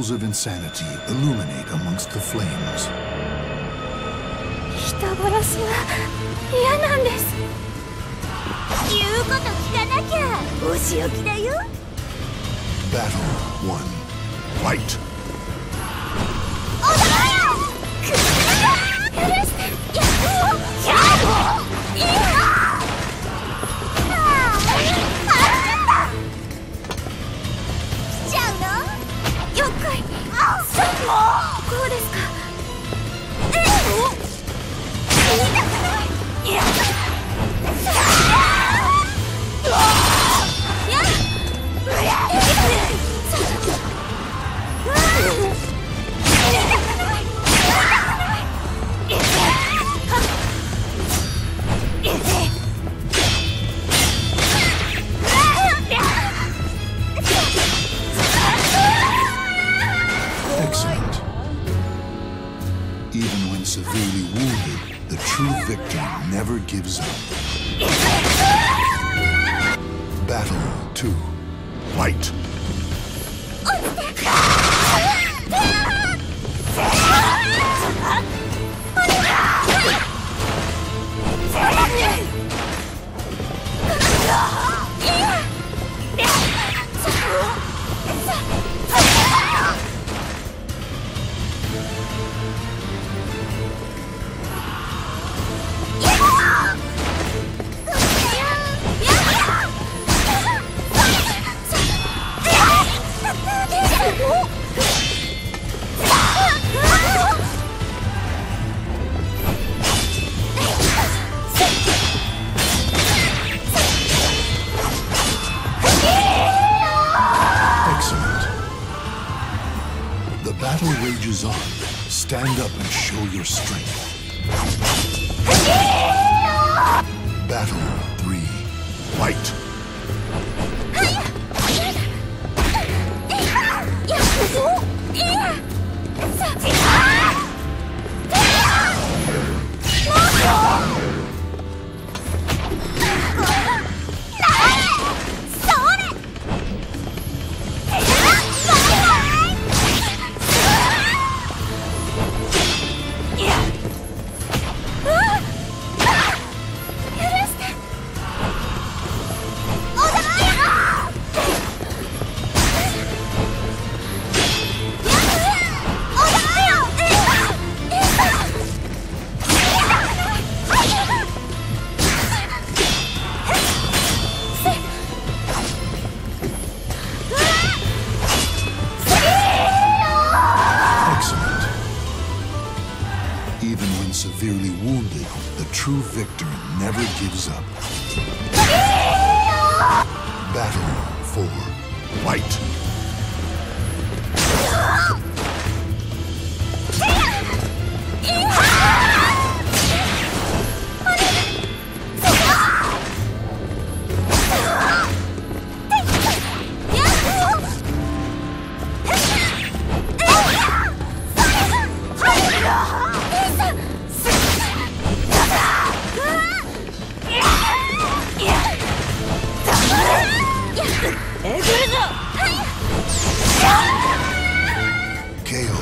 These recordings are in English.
tools of insanity illuminate amongst the flames. 人殺しは嫌なんです言うこと聞かなきゃお仕置きだよ Battle 1. Fight! KO.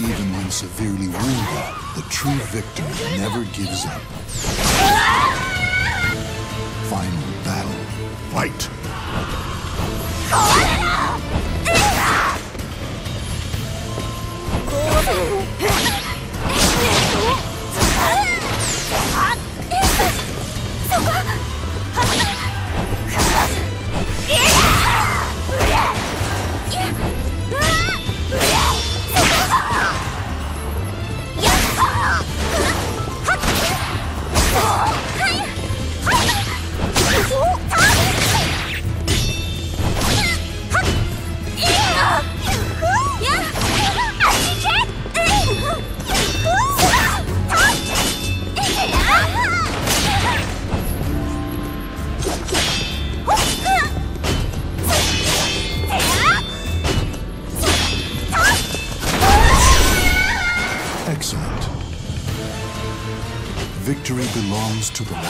Even when severely wounded, the true victor never gives up. Final battle. Fight!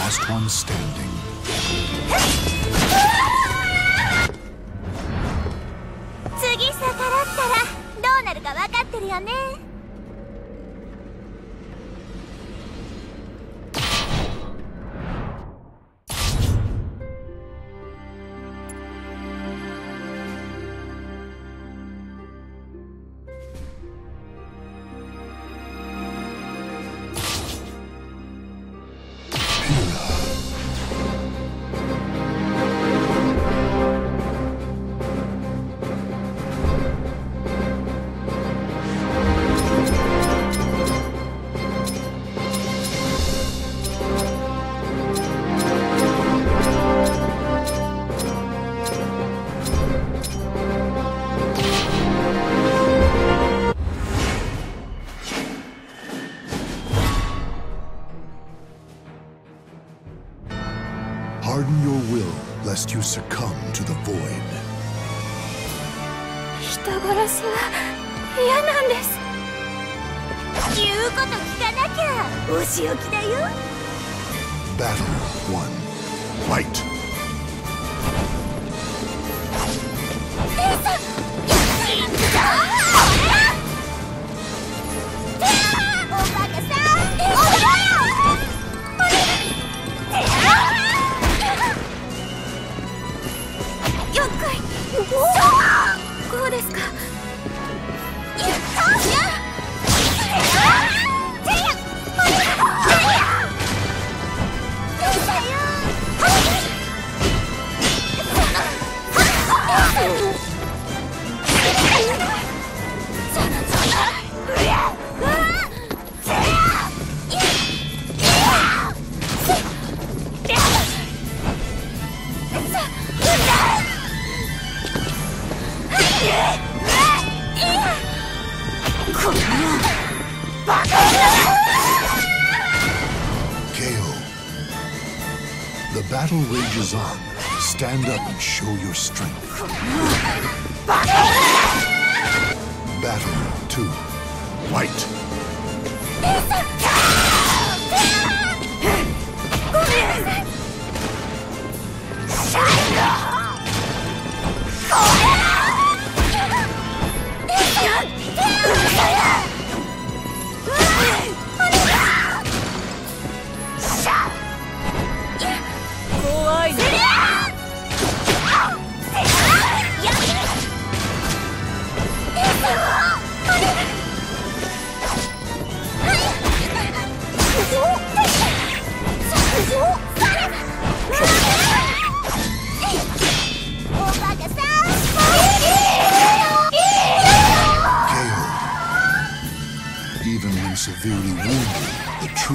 Last one standing.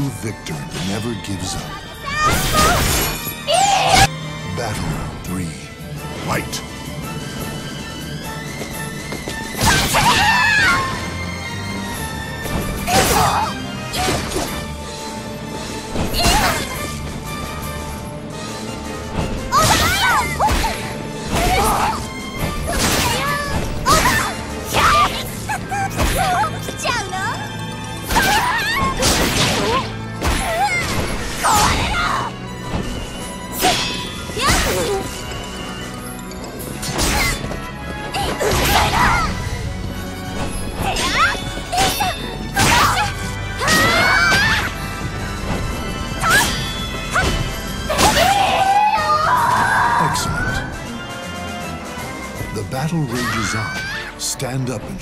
true victor never gives up. Battle 3. white.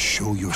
show your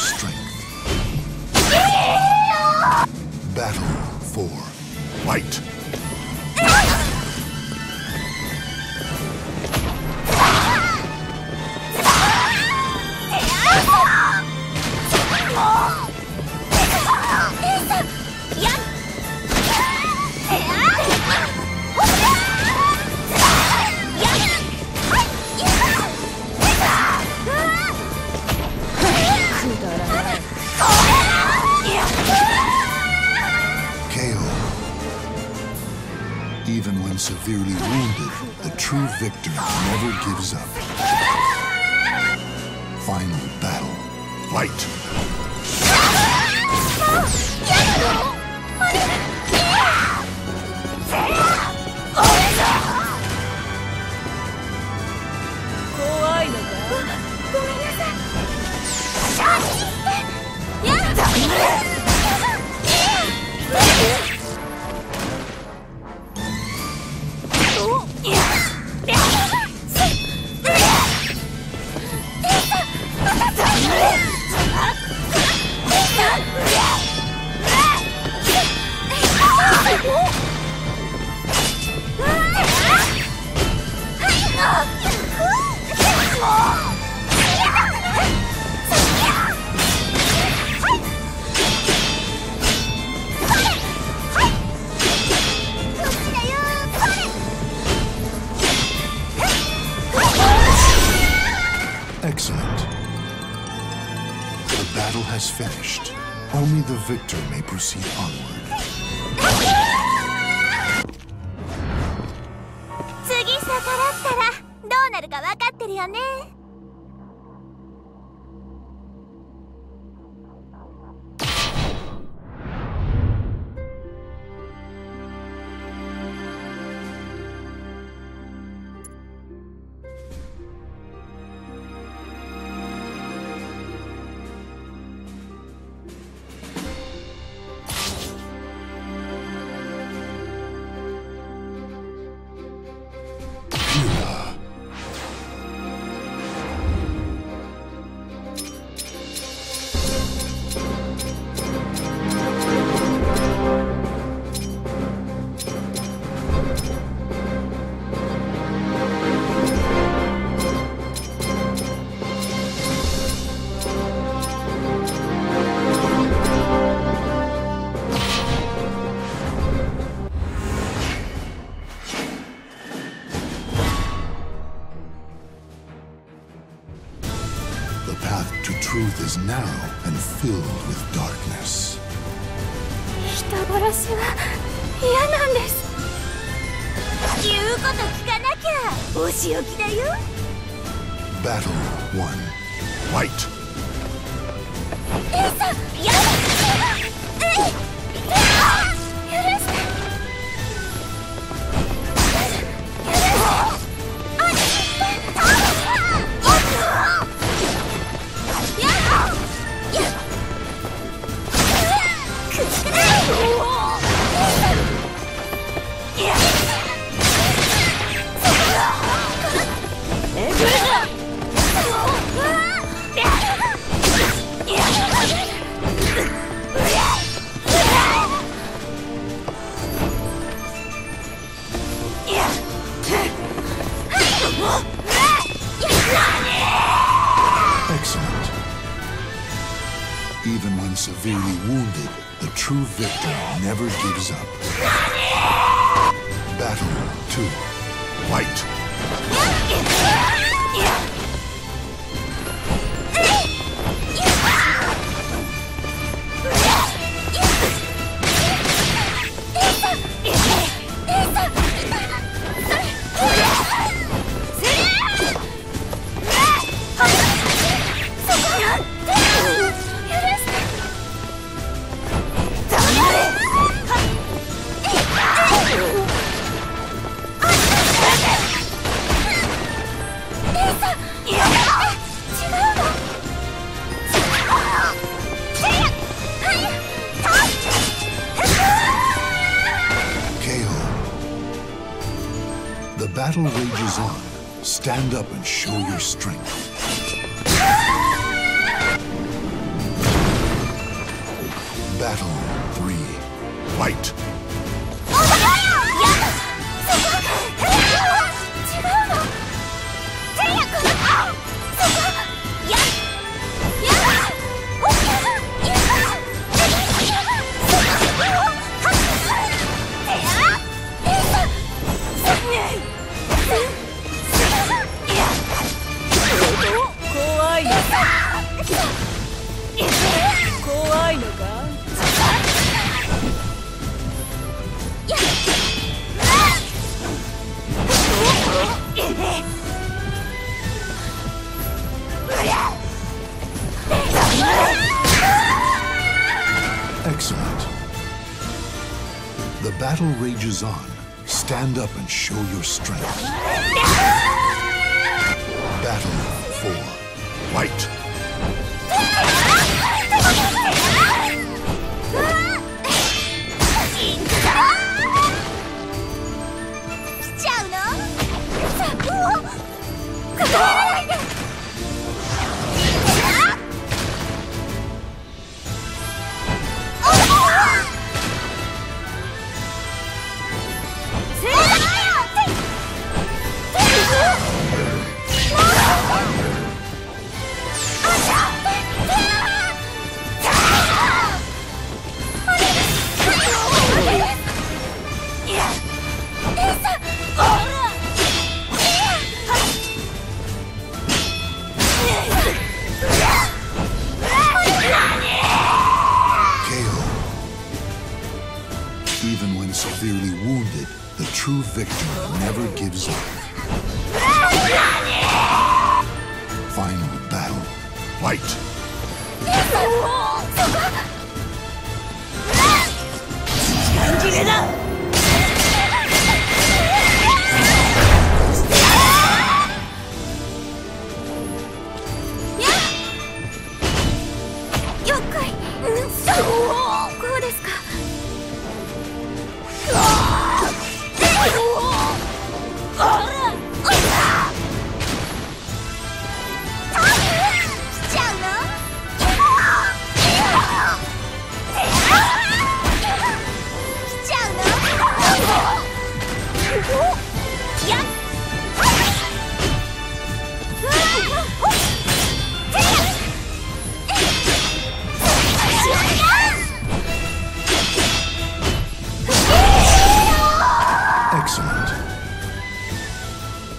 even when severely wounded, the true victor never gives up. Final battle. Fight! Battle 1 White. strength. Battle 3. Fight!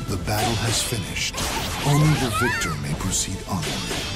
The battle has finished. Only the victor may proceed onward.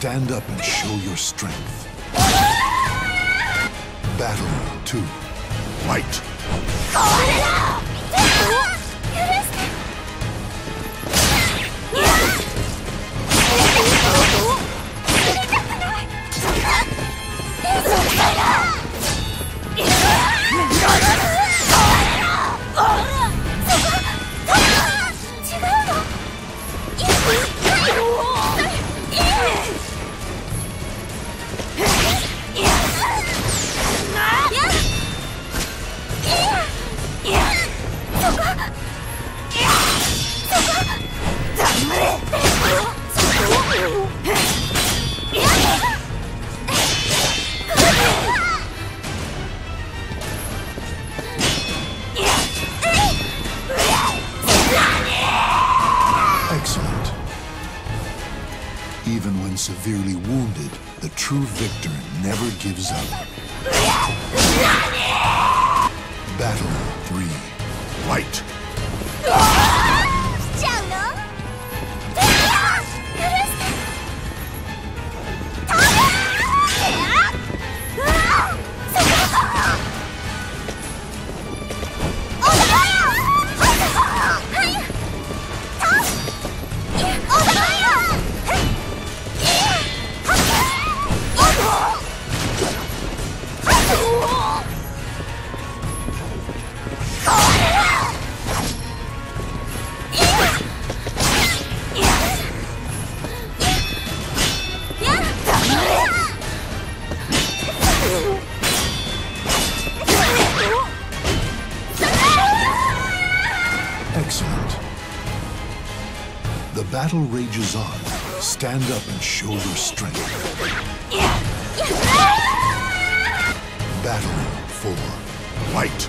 Stand up and show your strength. Battle 2. Excellent. The battle rages on. Stand up and show your strength. Battling for light.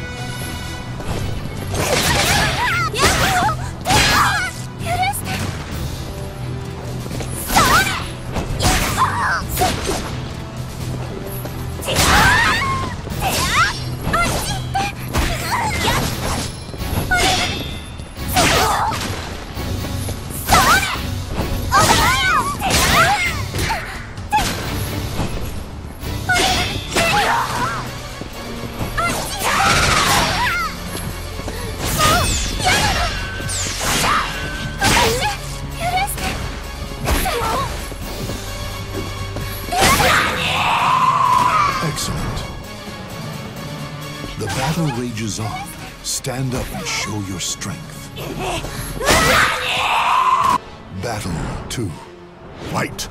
two, fight!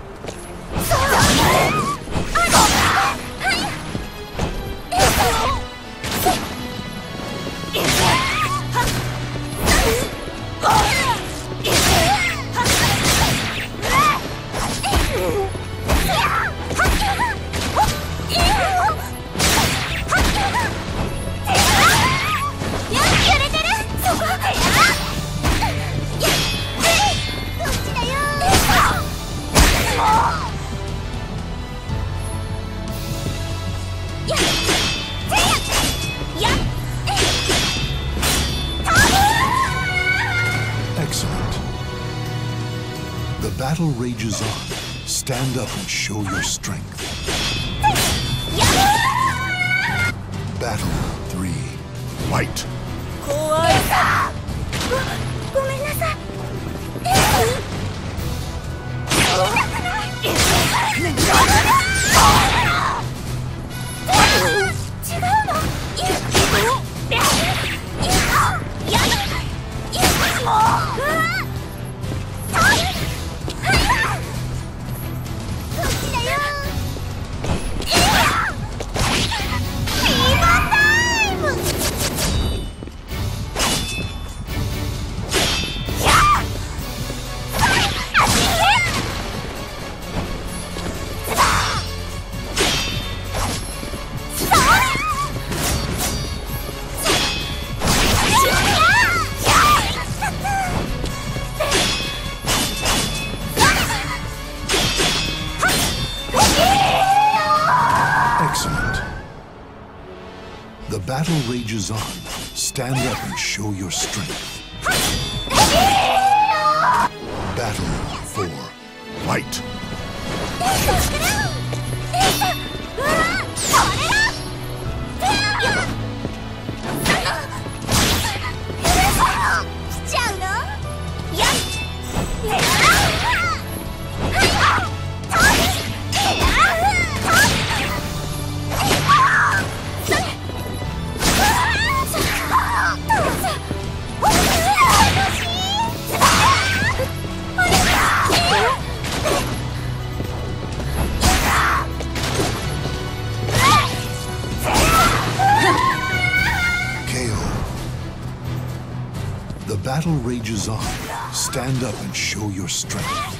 show your strength. battle rages on, stand up and show your strength. Battle for light. Stand up and show your strength.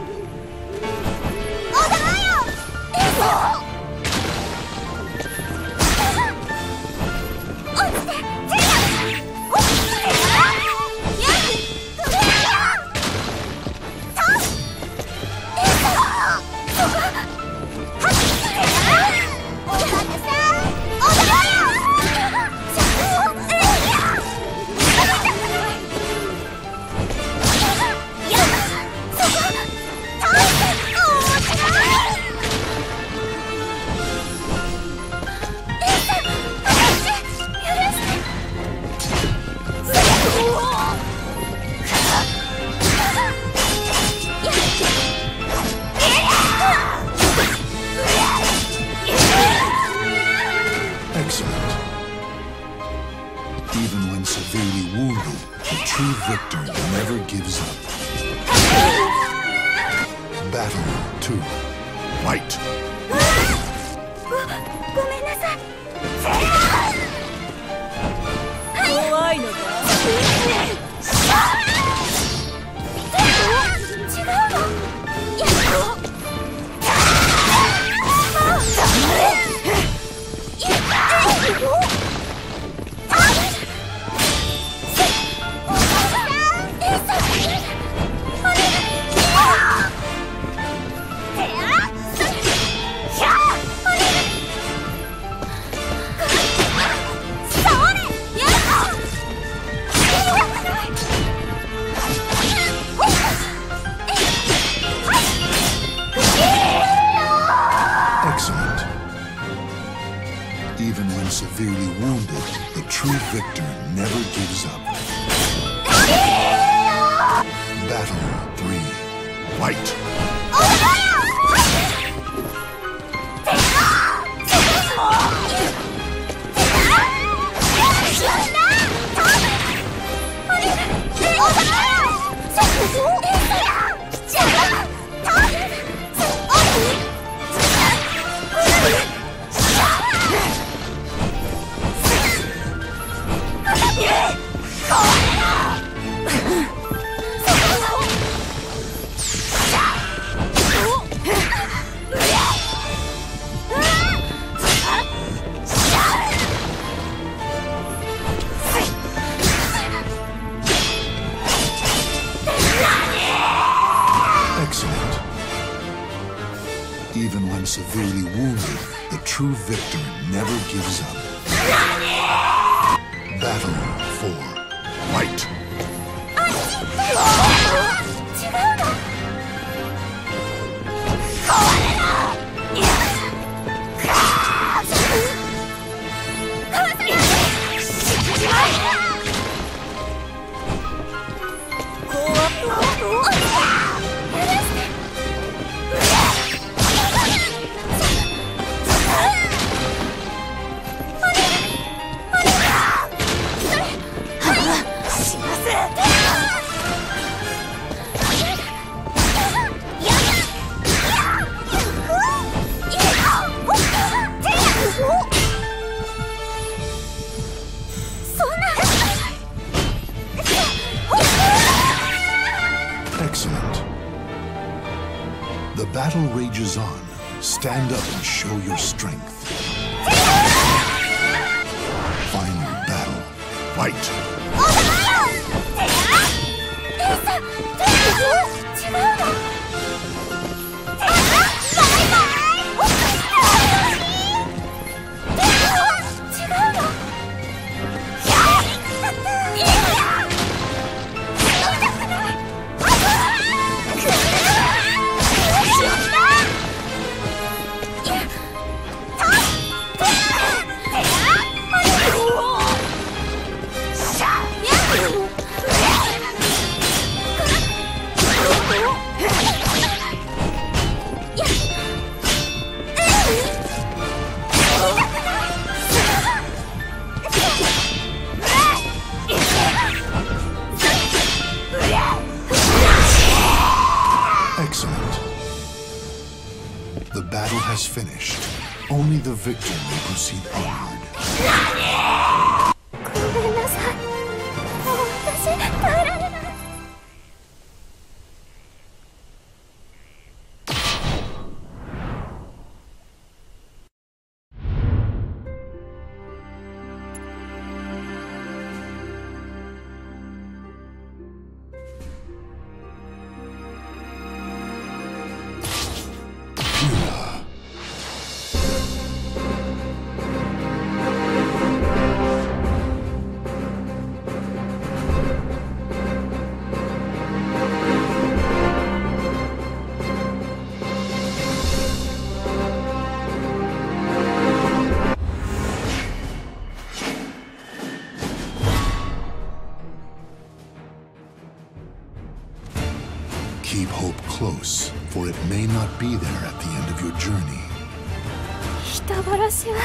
私は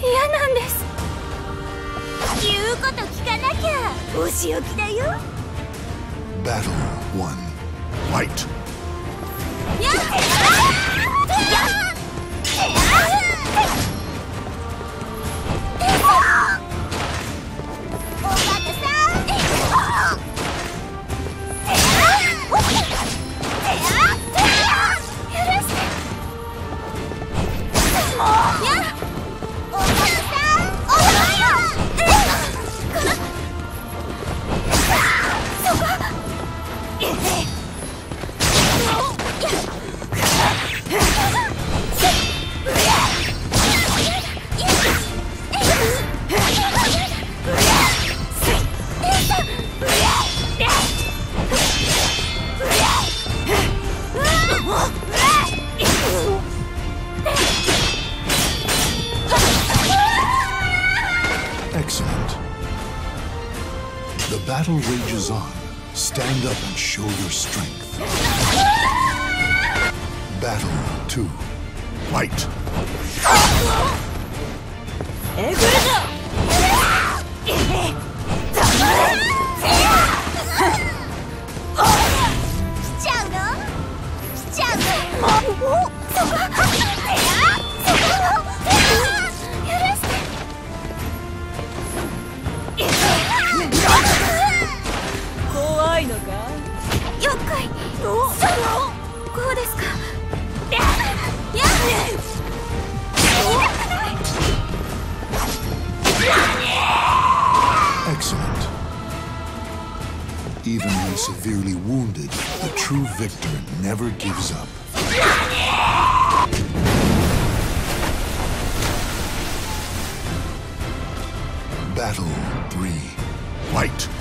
嫌なんです。言うこと聞かなきゃ。お仕置きだよ。Battle 1 Fight. battle rages on, stand up and show your strength. Battle 2. Fight! Eh, even when severely wounded, the true victor never gives up. Battle 3. Fight!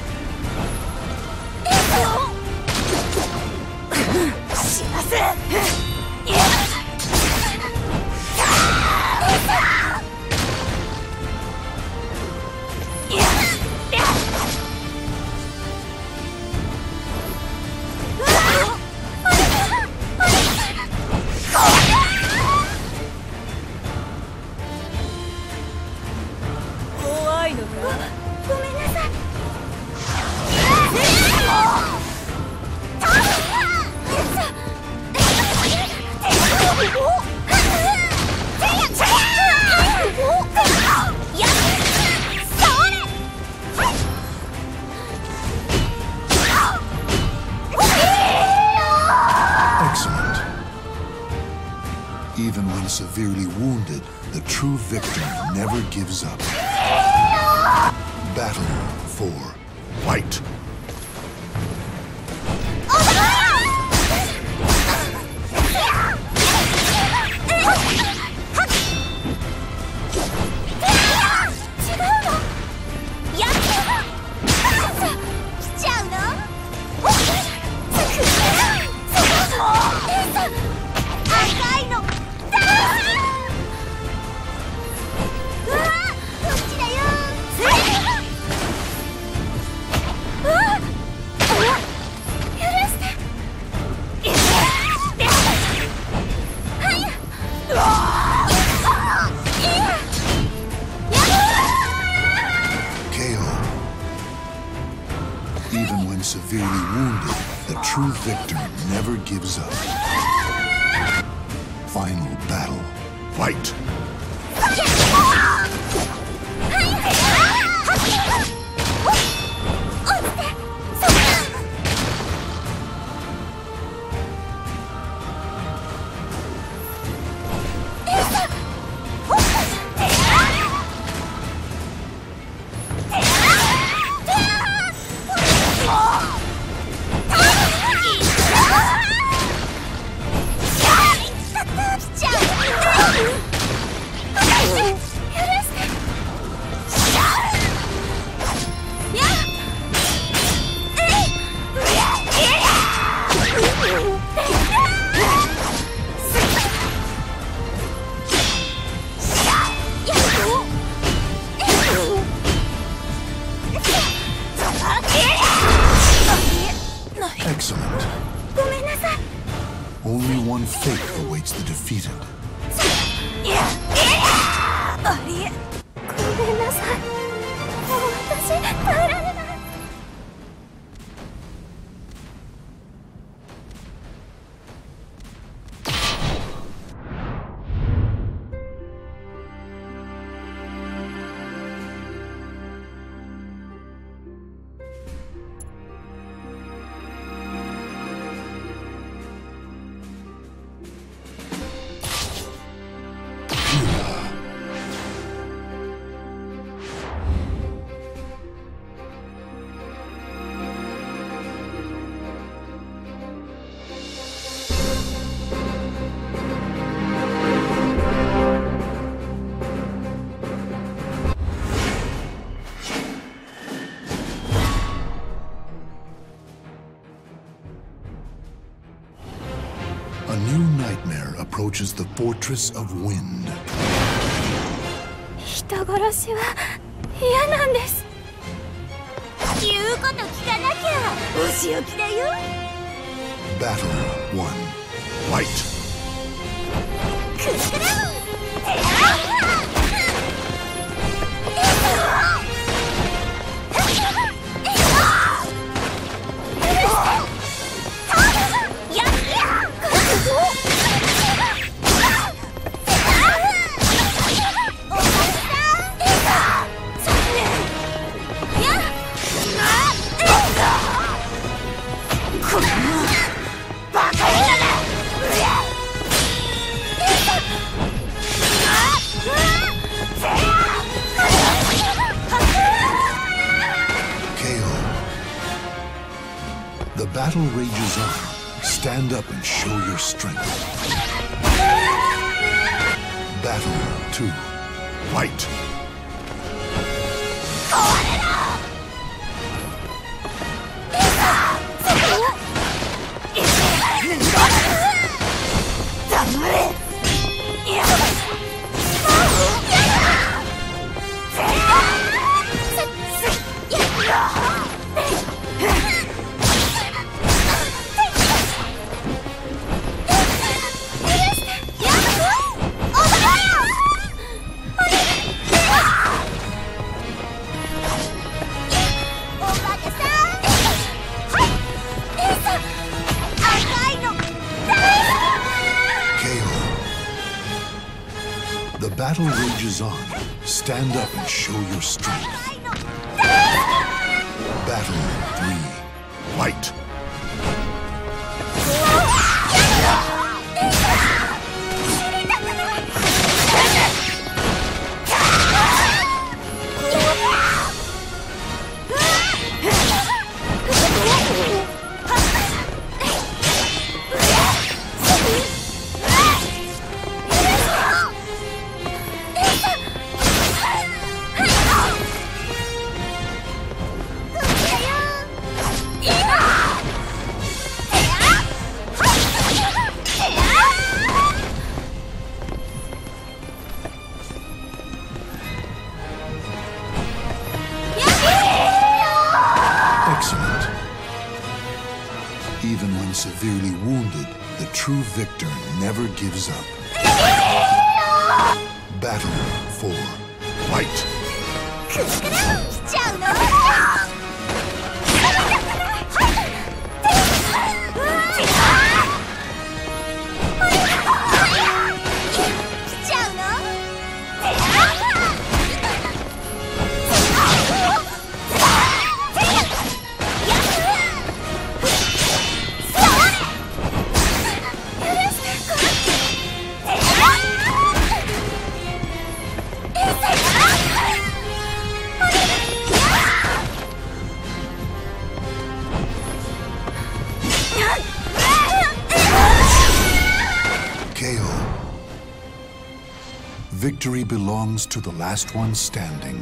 Fortress of Wind. 人殺しは嫌なんです。言うこと聞かなきゃ。お仕置きだよ。Battle 1 Fight. クラム two, fight! victor never gives up. Battle for white. to the last one standing.